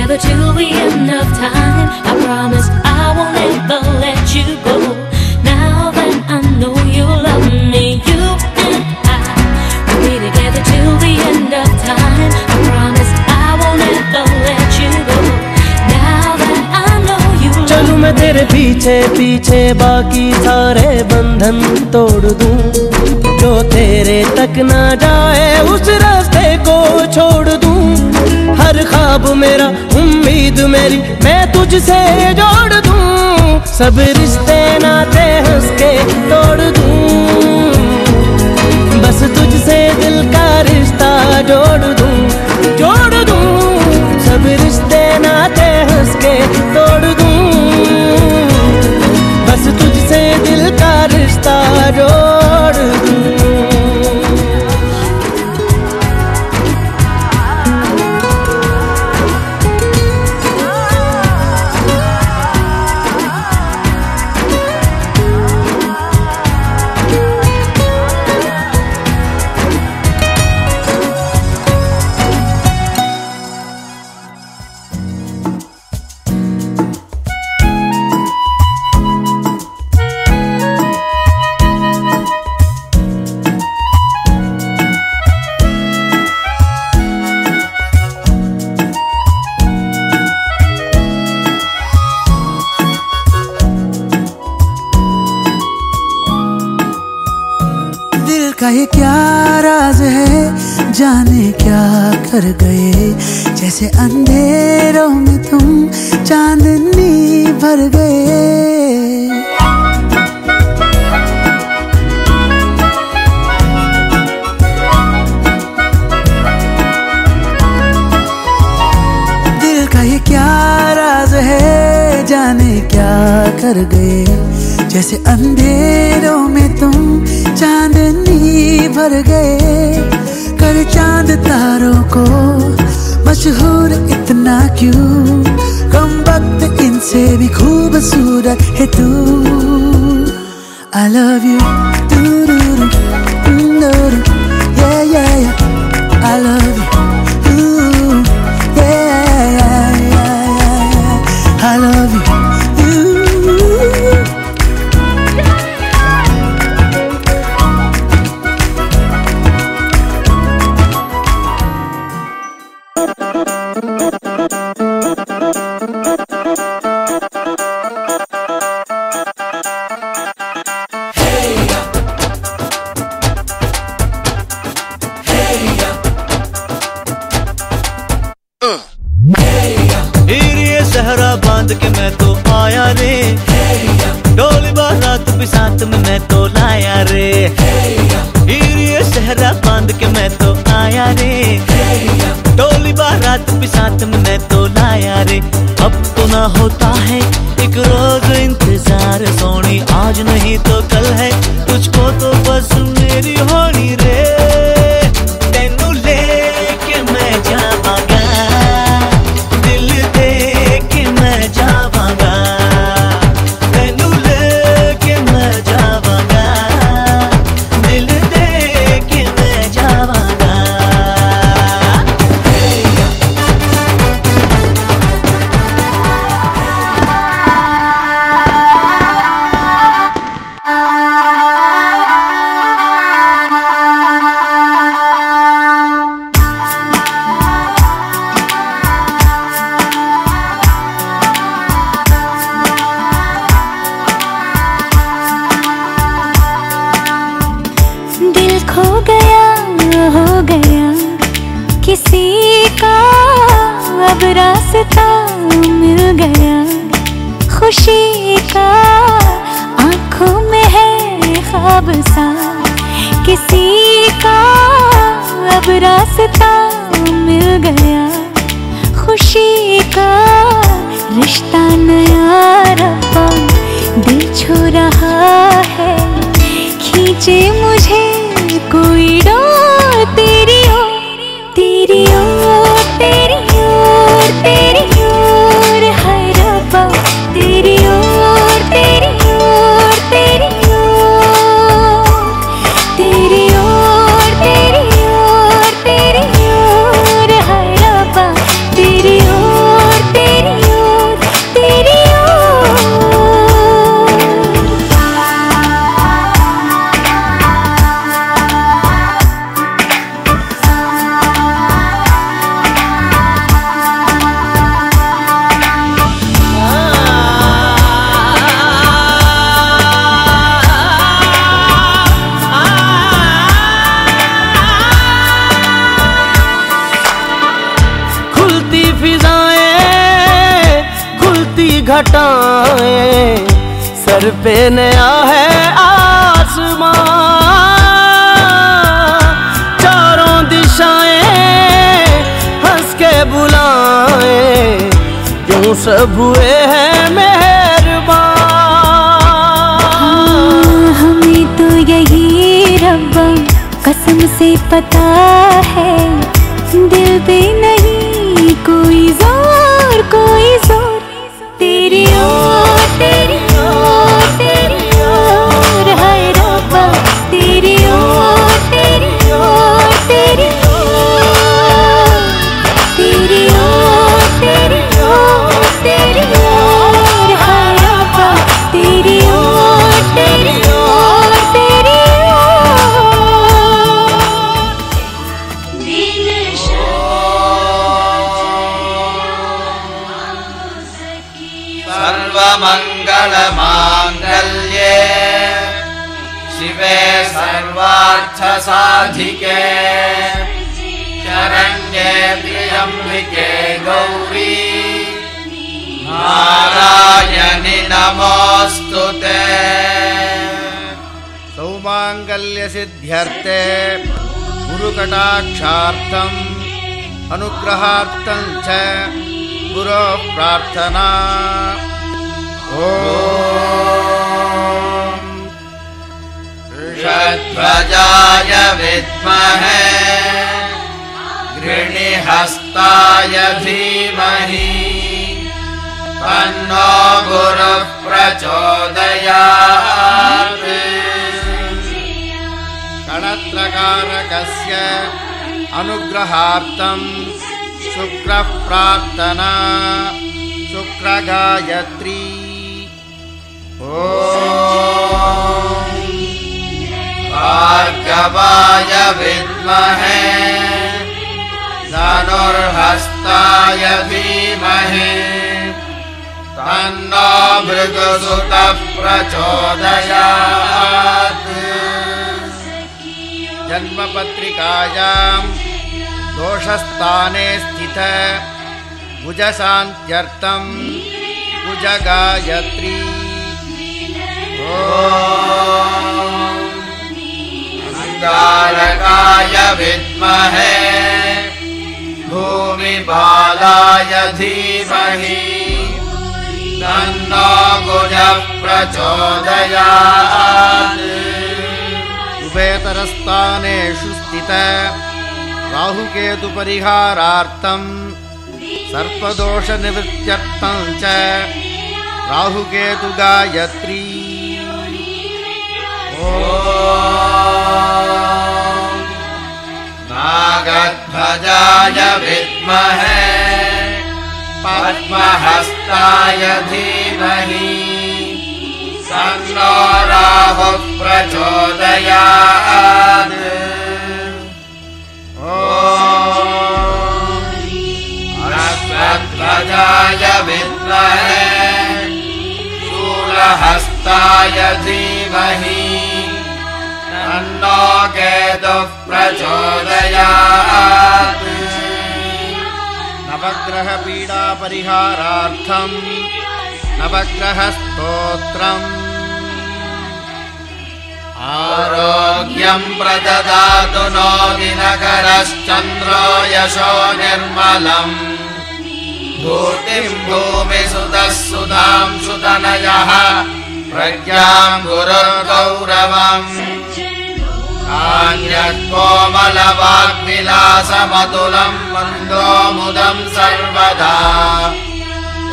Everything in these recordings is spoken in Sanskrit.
end of time. I promise I won't ever let you go. Now that I know you love me, you and I will be together till the end of time. I promise I won't ever let you go. Now that I know you love चलू मैं तेरे पीछे पीछे बाकी सारे बंधन तोड़ दूँ जो तेरे तक ना जाए उस रास्ते को छोड़ दूँ हर ख्वाब मेरा, उम्मीद मेरी। मैं तुझसे जोड़ दूँ, सब रिश्ते नाते हंस के तोड़ का ये क्या राज है? जाने क्या कर गए? जैसे अंधेरों में तुम चांदनी भर गए। दिल का ये क्या राज है? जाने क्या कर गए? जैसे अंधेरों में तुम चांदनी भर गए। कर चाँद तारों को मशहूर इतना क्यों? कम वक्त इनसे भी खूबसूरत है तू। I love you yeah Heer ये सहरा बाँध के मैं तो आया रे। डोली बारात भी साथ में मैं तो लाया रे। हीरिए सहरा बाँध के मैं तो आया रे। डोली बारात भी साथ में मैं तो लाया रे। अब तो ना होता है मिल गया। खुशी का आँखों में है ख्वाब सा किसी का अब रास्ता मिल गया। खुशी का रिश्ता नया रहा। दिल छू रहा है। खींचे मुझे कोई डोर घटाएँ। सर पे नया है आसमां चारों दिशाएँ हंस के बुलाए। यूँ सब हुए हैं मेहरबान? हाँ, हमें तो यही रब कसम से पता है। सर्वमङ्गलमाङ्गल्ये शिवे सर्वार्थसाधिके। शरण्ये त्र्यम्बिके गौरी। नारायणि नमोऽस्तु ते। सौमाङ्गल्यसिद्ध्यर्थे गुरुकटाक्षार्थम् अनुग्रहार्थं च गुरोः प्रार्थना षध्वजाय विद्महे गृणिहस्ताय धीमहि तन्नो गुरुः प्रचोदयात्। गणत्रकारकस्य अनुग्रहार्थं शुक्रः प्रार्थना शुक्रगायत्री भार्गवाय विद्महे धनुर्हस्ताय धीमहि। तन्नो भृगुसुतः प्रचोदयात् जन्मपत्रिकायां दोषस्थाने स्थित भुजशान्त्यर्थं भुजगायत्री अङ्गारकाय विद्महे भूमिबालाय धीमहि तन्नो गुजः प्रचोदयात् उभयतरस्थानेषु स्थित राहुकेतुपरिहारार्थं सर्पदोषनिवृत्त्यर्थं च राहुकेतुगायत्री नागध्वजाय विद्महे पद्महस्ताय धीमहि तन्नो राहुः प्रचोदयात् प्रचोदयात् नवग्रहपीडापरिहारार्थं नवग्रहस्तोत्रम्। आरोग्यं प्रददातु नो दिनकरश्चन्द्रो यशो निर्मलम्। भूतिम् भूमिसुतः सुधां सुतनयः प्रज्ञाम् गुरुर्गौरवम् कान्यकोमलवाग्विलासमतुलम् मन्दोमुदम् सर्वदा।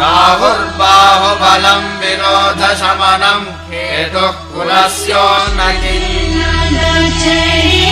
राहुर्बाहुबलम् विरोधशमनम् हेतुः कुलस्योन्नतिम् जय